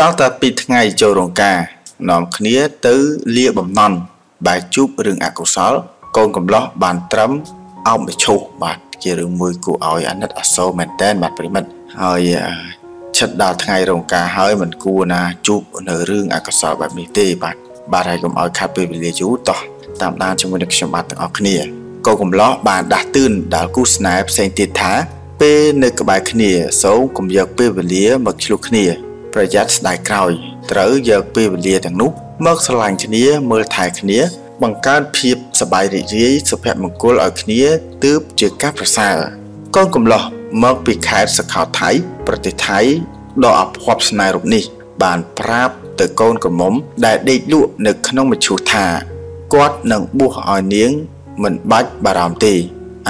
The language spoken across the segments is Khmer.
សល់តែ2ថ្ងៃចូលរោងការនាំគ្នាទៅលាបំណន់បែជួបរឿងអកុសល កូនកំឡោះបានត្រឹមអោបមឈូសបាទជារឿងមួយគួរឲ្យអាណិតអាសូរមែនតែនបាទប្រិមិត្តហើយឈិតដល់ថ្ងៃរោងការហើយមិនគួរណាជួបនៅរឿងអកុសលបែបនេះទេបាទបាទហើយកុំឲ្យខាត់ពេលវេលាយូរតោះតាមដានជាមួយនឹងខ្ញុំបាទទាំងអស់គ្នាកូនកំឡោះបានដាស់តឿនដល់គូស្នេហ៍ផ្សេងទៀតថាពេលនៅក្បែរគ្នា សូមកុំយកពេលវេលាមកឆ្លុះគ្នា ប្រយ័ត្នស្ដាយក្រោយត្រូវយកពេលវេលាទាំងនោះមកស្រឡាញ់គ្នាមើលថែគ្នា បង្កើតភាពសប្បាយរីករាយសុភមង្គលឲ្យគ្នាទើបជាការប្រសើរកូនកំឡោះមកពីខេត្តសកលថៃប្រទេសថៃដ៏អភ័ព្វស្នេហ៍រូបនេះ បានប្រាប់ទៅកូនក្រមុំដែលដេកលក់នៅក្នុងមឈូសថា គាត់នឹងបួសឲ្យនាង មិនបាច់បារម្ភទេ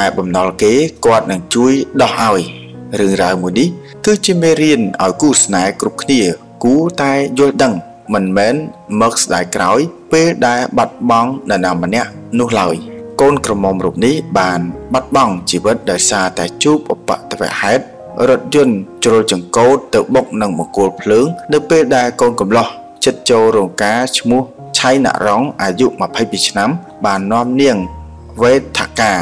ឯបំណុលគេគាត់នឹងជួយដោះឲ្យ រឿងរ៉ាវមួយនេះគឺជាមេរៀនឲ្យគូស្នេហ៍គ្រប់គ្នា គួរតែយល់ដឹង មិនមែនមកស្ដាយក្រោយ ពេលដែលបាត់បង់នរណាម្នាក់នោះឡើយកូនក្រមុំរូបនេះបានបាត់បង់ជីវិតដោយសារតែជួបឧបទ្ទវហេតុរថយន្តជ្រុលចង្កូតទៅបុកនឹងបង្គោលភ្លើង នៅពេលដែលកូនកំឡោះចិត្តចូលរោងការឈ្មោះឆៃណរងអាយុ22ឆ្នាំ បាននាំនាងវេថកា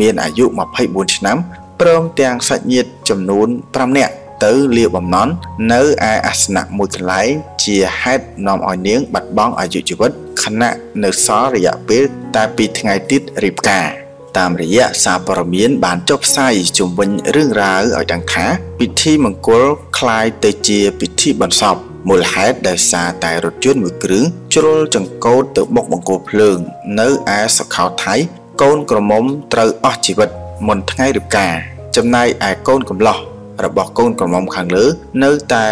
មានអាយុ24ឆ្នាំ ព្រមទាំងសាច់ញាតិចំនួន5នាក់ទៅលាបំណន់នៅឯអាសនៈមួយកន្លែងជាហេតុនាំឲ្យនាងបាត់បង់អាយុជីវិតខណៈនៅសល់រយៈពេលតែ2ថ្ងៃទៀតរៀបការតាមរយៈសារព័ត៌មានបានចុះផ្សាយជុំវិញរឿងរ៉ាវឲ្យដឹងថាពិធីមង្គលคล้ายទៅជាពិធីបន្សពមូលហេតុដោយសារតែរថយន្តមួយគ្រឿងជ្រុលចង្កូតទៅបុកបង្គោលភ្លើង នៅឯសខោថៃកូនក្រមុំត្រូវអស់ជីវិត មុនថ្ងៃរៀបការ ចំណែកឯកូនកំឡោះរបស់កូនក្រមុំខាងលើ នៅតែ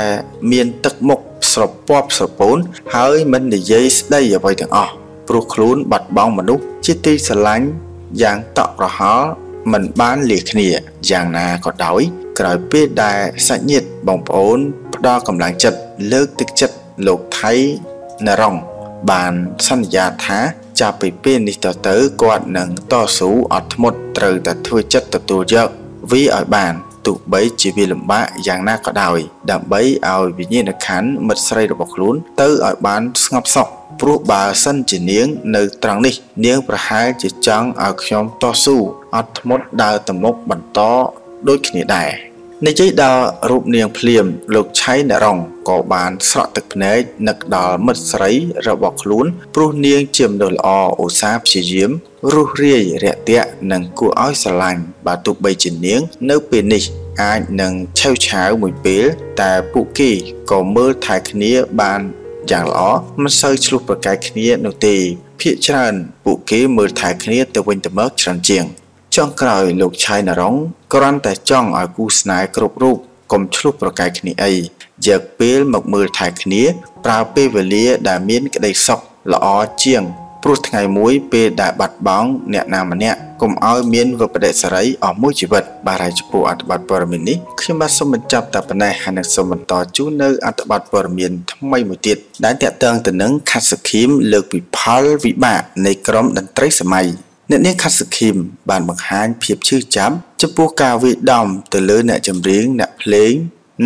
មានទឹកមុខស្រពាប់ស្រពោនហើយមិននិយាយស្ដីអ្វីទាំងអស់ព្រោះខ្លួនបាត់បង់មនុស្សជាទីស្រឡាញ់យ៉ាងតក់ក្រហល់មិនបានលាគ្នាយ៉ាងណាក៏ដោយ ក្រោយពេលដែលសាច់ញាតិបងប្អូន ផ្ដល់កម្លាំងចិត្តលើកទឹកចិត្តលោកថៃណរងបានសន្យាថា ចាប់ពីពេលនេះតទៅគាត់នឹងតស៊ូអត់ធ្មត់ត្រូវតែធ្វើចិត្តទទួលយកវាឲ្យបានទោះបីជាវាលំបាកយ៉ាងណាក៏ដោយ ដើម្បីឲ្យវិញ្ញាណក្ខន្ធមិត្តស្រីរបស់ខ្លួន ទៅឲ្យបានស្ងប់សុខព្រោះបើសិនជានាងនៅត្រង់នេះ នាងប្រហែលជាចង់ឲ្យខ្ញុំតស៊ូអត់ធ្មត់ដើរទៅមុខបន្តដូចគ្នាដែរ និយាយដល់រូបនាងភ្លាម លោកឆៃណរងក៏បានស្រក់ទឹកភ្នែកនឹកដល់មិត្តស្រីរបស់ខ្លួនព្រោះនាងជាមនុស្សល្អឧស្សាហ៍ព្យាយាមរុះរាយរាក់ទាក់និងគួរឲ្យស្រឡាញ់បើទោះបីជានាង នៅពេលនេះអាចនឹងឆេវឆាវមួយពេល តែពួកគេក៏មើលថែគ្នាបានយ៉ាងល្អមិនសូវឆ្លោះប្រកែកគ្នានោះទេភាកច្រើនពួកគេមើលថែគ្នាទៅវិញទៅមកច្រើនជាង ចុងក្រោយលោកឆៃណារងគ្រាន់តែចង់ឲ្យគូស្នេហ៍គ្រប់រូបកុំឆ្លោះប្រកែកគ្នាអីយកពេលមកមើលថែគ្នា ប្រើពេលវេលាដែលមានក្តីសុខល្អជាងព្រោះថ្ងៃមួយពេលដែលបាត់បង់អ្នកណាម្នាក់កុំឲ្យមានវិបត្តិសេរីអស់មួយជីវិតបាទហើយចំពោះអត្ថបទព័ត៌មាននេះខ្ញុំបាទសូមបញ្ចប់តែប៉ុណ្ណេះហើយនឹងសូមបន្តជូននៅអត្ថបទព័ត៌មានថ្មីមួយទៀតដែលតាក់ទងទៅនឹងខាត់សខីមលើកពីផលវិបាកនៃក្រុមតន្ត្រីសម័យ អ្នកនាងខាត់សខីមបានបង្ហាញភាពឈឺចាប់ចំពោះការវាយដំទៅលើអ្នកចម្រៀងអ្នកភ្លេង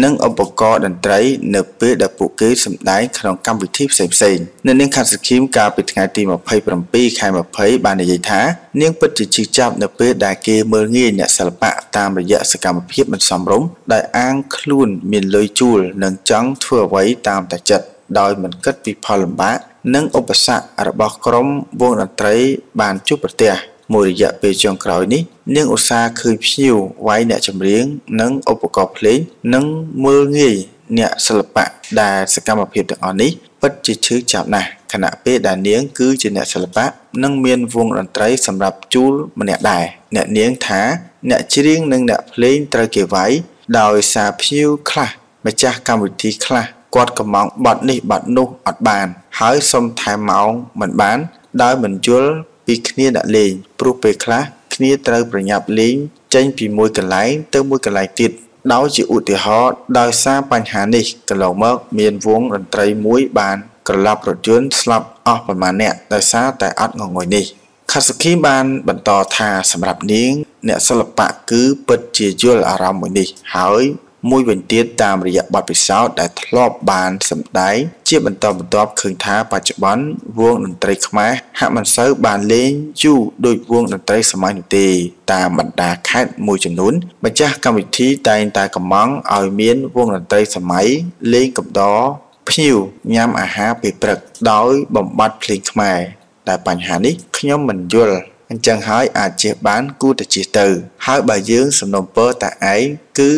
និងឧបករណ៍តន្ត្រី នៅពេលដែលពួកគេសម្ដែងក្នុងកម្មវិធីផ្សេងៗនៅនាងខាត់សខីមកាលពីថ្ងៃទី27ខែ20បាននិយាយថានាងពិតជាជឿចាប់នៅពេលដែលគេមើលងាយអ្នកសិល្បៈតាមរយៈសកម្មភាពមិនសមរម្យដែលអាងខ្លួនមានលុយជួលនិងចង់ធ្វើអ្វីតាមតែចិត្តដោយមិនគិតពីផលលំបាក និងឧបសគ្គរបស់ក្រុមវងតន្ត្រីបានជួបប្រទះមួយរយៈពេលចុងក្រោយនេះនាងឧស្សាហ៍ឃើញភ្ញៀវវាយអ្នកចម្រៀងនិងឧបករណ៍ភ្លេងនិងមើលងាយអ្នកសិល្បៈដែលសកម្មភាពទាំងអស់នេះពិតជាឈឺចាប់ណាស់ខណៈពេលដែលនាងគឺជាអ្នកសិល្បៈនិងមានវងតន្ត្រីសម្រាប់ជួលម្នាក់ដែរអ្នកនាងថាអ្នកច្រៀងនិងអ្នកភ្លេងត្រូវគេវាយដោយសារភ្ញៀវខ្លះម្ចាស់កម្មវិធីខ្លះ គាត់កំងបត់នេះបត់នោះអត់បាន ហើយសុំថែមម៉ោងមិនបាន ដោយមិនយល់ពីគ្នាដាក់លេងព្រោះពេលខ្លះគ្នាត្រូវប្រញាប់លេងចេញពីមួយកន្លែងទៅមួយកន្លែងទៀតដោយជាឧទាហរណ៍ដោយសារបញ្ហានេះកន្លងមកមានវងតន្ត្រីមួយបានក្រឡាប់រថយន្តស្លាប់អស់ប្រមាណអ្នកដោយសារតែអត់ងងុយនេះខាត់សគីបានបន្តថាសម្រាប់នាង អ្នកសិល្បៈគឺពិតជាយល់អារម្មណ៍មួយនេះហើយ មួយវិញទៀតតាមរយៈបទពិសោធន៍ដែលធ្លាប់បានសម្ដែងជាបន្តបន្ទាប់ឃើញថាបច្ចុប្បន្នវងតន្ត្រីខ្មែរហាក់មិនសូវបានលេងយូរដូចវងតន្ត្រីសម័យនោះទេតាមបណ្ដាខេត្តមួយចំនួនម្ចាស់កម្មវិធីតែងតែកំងឲ្យមានវងតន្ត្រីសម័យលេងកំដរភ្ញៀវញ៉ាំអាហារពេលព្រឹកដោយបំបត្តិភ្លេងខ្មែរតែបញ្ហានេះខ្ញុំមិនយល់អញ្ចឹងហើយអាចជៀសបានគួរតែជៀសទៅ ហើយបើយើងសំណុំពរតែឯងគឺ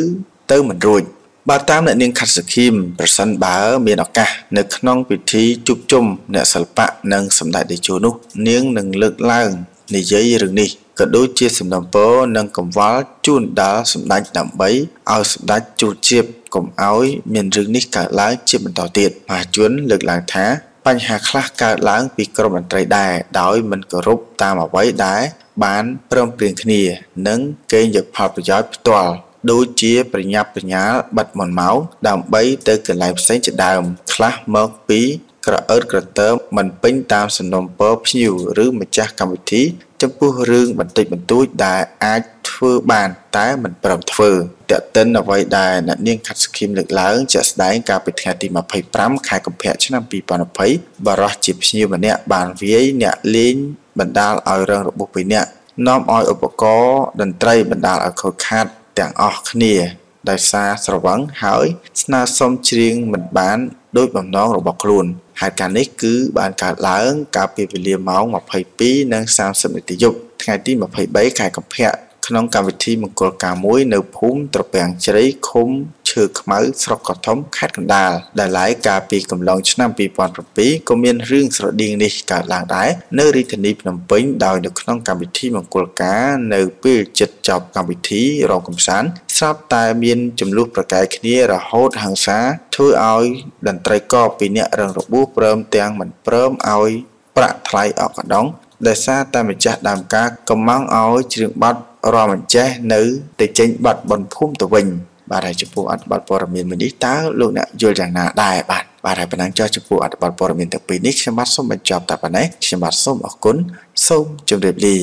ទៅមិនរួចបើតាមអ្នកនាងខាត់សខីមប្រសិនបើ មានឱកាសនៅក្នុងពិធីជួបជុំអ្នកសិល្បៈនិងសម្ដេចតេជោនោះ នាងនឹងលើកឡើងនិយាយរឿងនេះក៏ដូចជាសំណពរនិងកង្វល់ជូនដល់សម្ដេចដើម្បីឲ្យសម្ដេចជួជាបកុំឲ្យមានរឿងនេះកើតឡើងជាបន្តទៀតមហាជនលើកឡើងថាបញ្ហាខ្លះកើតឡើងពីក្រុមតន្ត្រីដែរដោយមិនគោរពតាមអ្វីដែលបានព្រមព្រៀងគ្នា និងកេងយកផលប្រយោជន៍ផ្ទាល់ ដូចជាប្រញាប់ប្រញាល់បិទមុនម៉ោងដើម្បីទៅកន្លែងផ្សេងជាដើម ខ្លះមកពីក្រអឺតក្រទើមមិនពេញតាមសំណុំពរភ្ញៀវឬម្ចាស់កម្មវិធីចំពោះរឿងបន្តិចបន្តួចដែលអាចធ្វើបានតែមិនព្រមធ្វើតេតិនអ្វីដែលអ្នកនាងខាត់ស្គីមលើកឡើងជាក់ស្ដែងកាលពីថ្ងៃទី25ខែកុម្ភៈឆ្នាំ2020បរោះជាភ្ញៀវម្នាក់បានវាយអ្នកលេងបណ្ដាលឲ្យរងរបួសពីរនាក់នាំឲ្យឧបករណ៍តន្ត្រីបណ្ដាលឲ្យខូចខាត ទាំងអស់គ្នា ដោយសារស្រវឹងហើយ ស្នើសុំច្រៀងមិនបានដោយបំណងរបស់ខ្លួនហេតុការណ៍នេះគឺបានកើតឡើងកាលពីវេលាម៉ោង22:30នាទីយប់ថ្ងៃទី23ខែកុម្ភៈក្នុងកម្មវិធីមង្គលការមួយនៅភូមិត្រពាំងជ្រៃឃុំ ឈើខ្មៅស្រុកកោះធំខេត្តកណ្ដាលដែលឡាយកាលពីកំឡុងឆ្នាំ2007ក៏មានរឿងស្រដៀងនេះកើតឡើងដែរនៅរាជធានីភ្នំពេញដោយនៅក្នុងកម្មវិធីមង្គលការនៅពេលជិតចប់កម្មវិធីរងកំសាន្តស្រាប់តែមានចំនួនប្រកែកគ្នារហូតហ ংস ាធ្វើឲ្យតន្ត្រីករពីរនាក់រងរបួសព្រមទាំងមិនព្រមឲ្យប្រាក់ថ្លៃអកកដងដោយសារតែម្ចាស់ដើមការកំងឲ្យច្រៀងបទរំអញ្ចេះនៅទៅចេញបាត់បនភូមិទៅវិញ បាទហើយចំពោះអត្ថបទព័ត៌មានមួយនេះតើលោកអ្នកយល់យ៉ាងណាដែរបាទបាទហើយប៉ុណ្ណឹងចុះចំពោះអត្ថបទព័ត៌មានទាំងពីរនេះខ្ញុំបាទសូមបញ្ចប់តែប៉ុណ្ណេះខ្ញុំបាទសូមអរគុណសូមជម្រាបលា